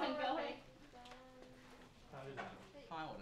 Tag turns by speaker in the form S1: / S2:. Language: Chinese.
S1: 唱歌会。
S2: 他去？
S3: 放在我的。